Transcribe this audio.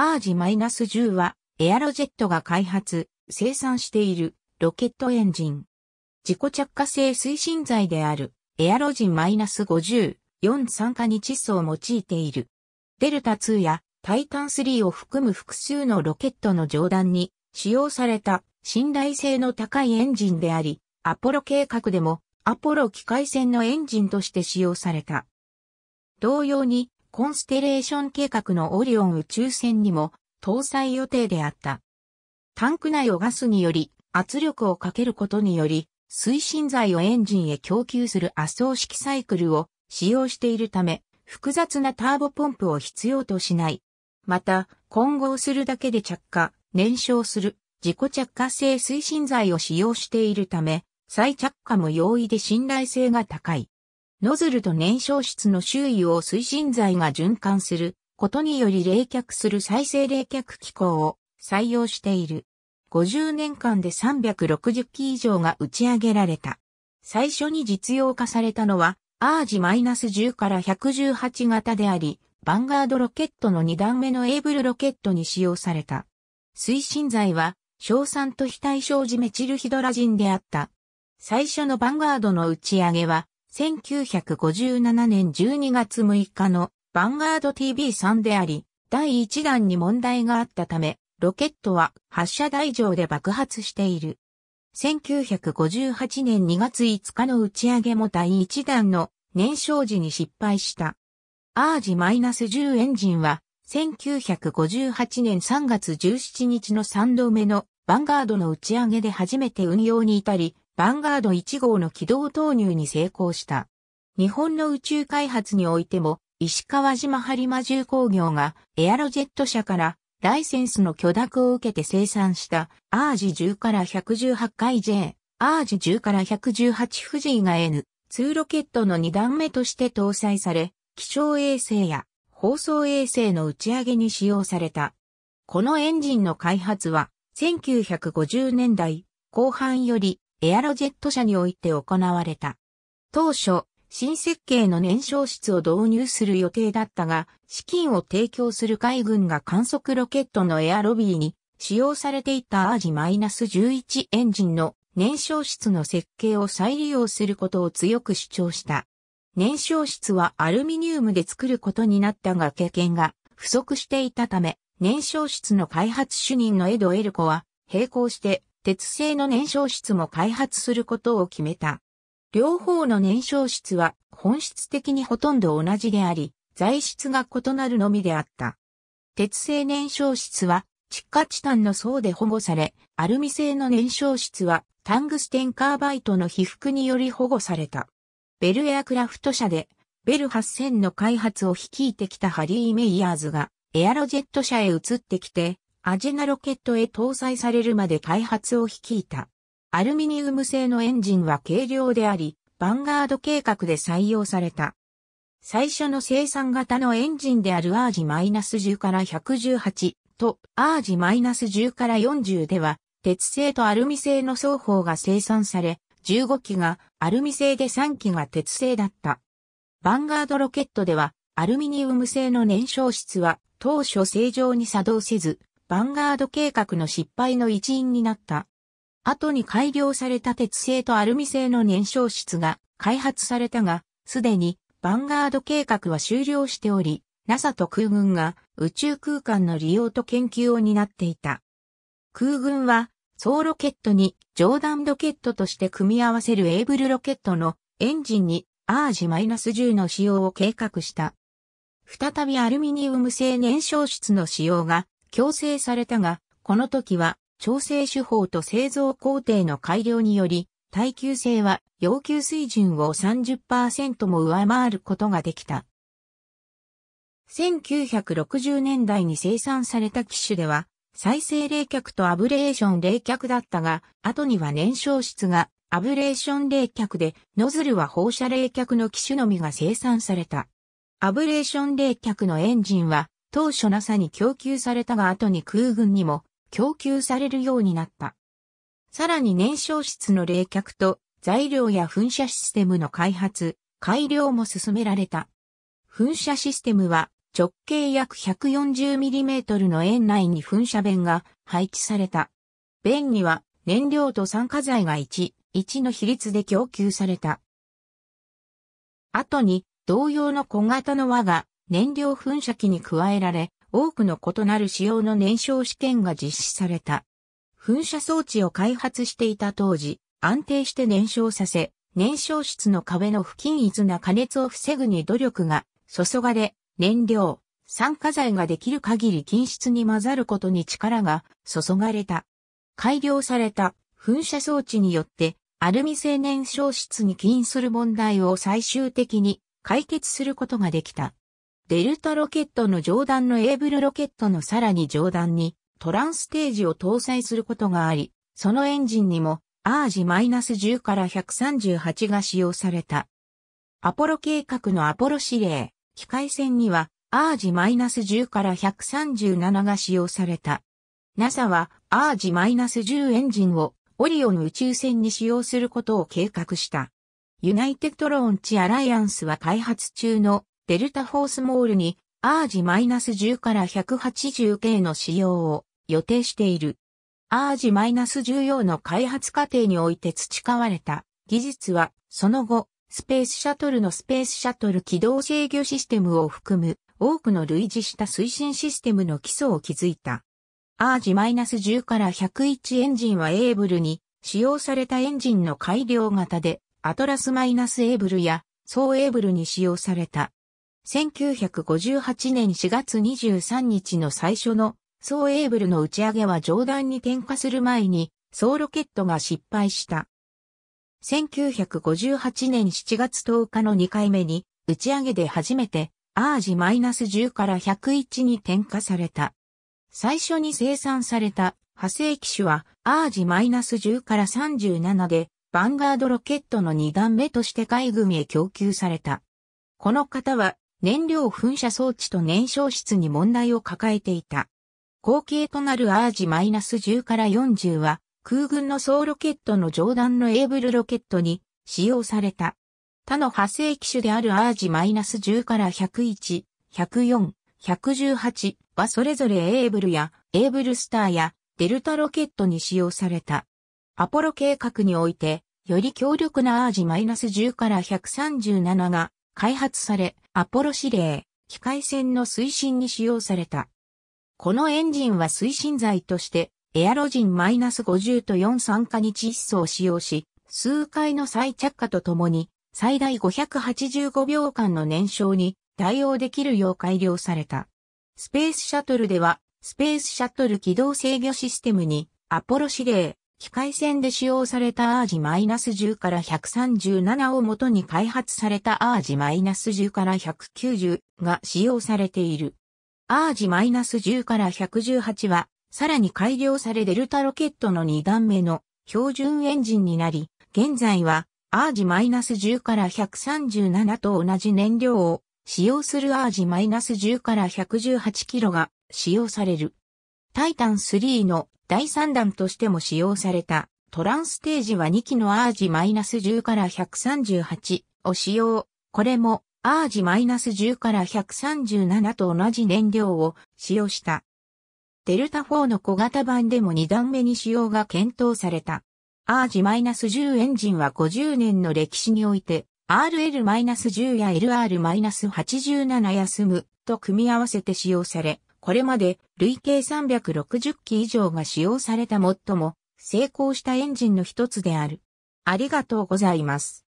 アージ -10 はエアロジェットが開発、生産しているロケットエンジン。自己着火性推進剤であるエアロジン -50、4酸化に窒素を用いている。デルタ2やタイタン3を含む複数のロケットの上段に使用された信頼性の高いエンジンであり、アポロ計画でもアポロ機械船のエンジンとして使用された。同様に、コンステレーション計画のオリオン宇宙船にも搭載予定であった。タンク内をガスにより圧力をかけることにより推進剤をエンジンへ供給する圧送式サイクルを使用しているため複雑なターボポンプを必要としない。また、混合するだけで着火、燃焼する自己着火性推進剤を使用しているため、再着火も容易で信頼性が高い。ノズルと燃焼室の周囲を推進剤が循環することにより冷却する再生冷却機構を採用している。50年間で360機以上が打ち上げられた。最初に実用化されたのは、アージ -10 から118型であり、バンガードロケットの2段目のエーブルロケットに使用された。推進剤は、硝酸と非対称ジメチルヒドラジンであった。最初のバンガードの打ち上げは、1957年12月6日のバンガード TB3 であり、第1弾に問題があったため、ロケットは発射台上で爆発している。1958年2月5日の打ち上げも第1弾の燃焼時に失敗した。アージ -10 エンジンは1958年3月17日の3度目のバンガードの打ち上げで初めて運用に至り、バンガード1号の軌道投入に成功した。日本の宇宙開発においても、石川島播磨重工業がエアロジェット社からライセンスの許諾を受けて生産したアージ10から118回 J、アージ10から118富士が N、2ロケットの2段目として搭載され、気象衛星や放送衛星の打ち上げに使用された。このエンジンの開発は1950年代後半よりエアロジェット社において行われた。当初、新設計の燃焼室を導入する予定だったが、資金を提供する海軍が観測ロケットのエアロビーに使用されていたアージ -11 エンジンの燃焼室の設計を再利用することを強く主張した。燃焼室はアルミニウムで作ることになったが経験が不足していたため、燃焼室の開発主任のエド・エルコは並行して鉄製の燃焼室も開発することを決めた。両方の燃焼室は本質的にほとんど同じであり、材質が異なるのみであった。鉄製燃焼室は窒化チタンの層で保護され、アルミ製の燃焼室はタングステンカーバイトの被覆により保護された。ベルエアクラフト社でベル8000の開発を率いてきたハリー・メイヤーズがエアロジェット社へ移ってきてアジェナロケットへ搭載されるまで開発を率いた。アルミニウム製のエンジンは軽量であり、バンガード計画で採用された。最初の生産型のエンジンであるアージ -10 から118とアージ -10 から40では、鉄製とアルミ製の双方が生産され、15機がアルミ製で3機が鉄製だった。バンガードロケットでは、アルミニウム製の燃焼室は当初正常に作動せず、バンガード計画の失敗の一因になった。後に改良された鉄製とアルミ製の燃焼室が開発されたが、すでにバンガード計画は終了しており、NASA と空軍が宇宙空間の利用と研究を担っていた。空軍は、総ロケットにジョーダンロケットとして組み合わせるエーブルロケットのエンジンにアージ -10 の使用を計画した。再びアルミニウム製燃焼室の使用が強制されたが、この時は調整手法と製造工程の改良により、耐久性は要求水準を30%も上回ることができた。1960年代に生産された機種では、再生冷却とアブレーション冷却だったが、後には燃焼室がアブレーション冷却で、ノズルは放射冷却の機種のみが生産された。アブレーション冷却のエンジンは当初 NASA に供給されたが後に空軍にも供給されるようになった。さらに燃焼室の冷却と材料や噴射システムの開発、改良も進められた。噴射システムは直径約 140mm の円内に噴射弁が配置された。弁には燃料と酸化剤が1、1の比率で供給された。後に同様の小型の輪が燃料噴射機に加えられ、多くの異なる仕様の燃焼試験が実施された。噴射装置を開発していた当時、安定して燃焼させ、燃焼室の壁の不均一な加熱を防ぐに努力が注がれ、燃料、酸化剤ができる限り均質に混ざることに力が注がれた。改良された噴射装置によってアルミ製燃焼室に起因する問題を最終的に解決することができた。デルタロケットの上段のエーブルロケットのさらに上段にトランステージを搭載することがあり、そのエンジンにもアージ -10 から138が使用された。アポロ計画のアポロ指令、機械船には、アージ -10 から137が使用された。NASA は、アージ -10 エンジンをオリオン宇宙船に使用することを計画した。ユナイテッドローンチアライアンスは開発中のデルタフォースモールにアージ -10 から 180K の使用を予定している。 AJ-10 用の開発過程において培われた技術はその後スペースシャトルのスペースシャトル軌道制御システムを含む多くの類似した推進システムの基礎を築いた。 AJ-10-101エンジンはエーブルに使用されたエンジンの改良型でアトラス-エーブルやソーエーブルに使用された。1958年4月23日の最初のソーエーブルの打ち上げは上段に点火する前にソーロケットが失敗した。1958年7月10日の2回目に打ち上げで初めてアージ -10 から101に点火された。最初に生産された派生機種はアージ -10 から37でヴァンガードロケットの2段目として海軍へ供給された。この方は燃料噴射装置と燃焼室に問題を抱えていた。後継となるアージ -10 から40は空軍の総ロケットの上段のエーブルロケットに使用された。他の派生機種であるアージ -10 から101、104、118はそれぞれエーブルやエーブルスターやデルタロケットに使用された。アポロ計画において、より強力なアージ -10 から137が開発され、アポロ指令、機械船の推進に使用された。このエンジンは推進剤としてエアロジン -50 と4酸化日一層を使用し、数回の再着火とともに、最大585秒間の燃焼に対応できるよう改良された。スペースシャトルでは、スペースシャトル起動制御システムに、アポロ指令、機械船で使用されたアージ -10 から137をもとに開発されたアージ -10 から190が使用されている。アージ -10 から118はさらに改良されデルタロケットの2段目の標準エンジンになり、現在はアージ -10 から137と同じ燃料を使用するアージ -10 から118キロが使用される。タイタン3の第3弾としても使用されたトランステージは2機のアージ -10 から138を使用。これもアージ -10 から137と同じ燃料を使用した。デルタ4の小型版でも2段目に使用が検討された。アージ -10 エンジンは50年の歴史において RL-10 や LR-87 休むと組み合わせて使用され、これまで累計360機以上が使用された最も成功したエンジンの一つである。ありがとうございます。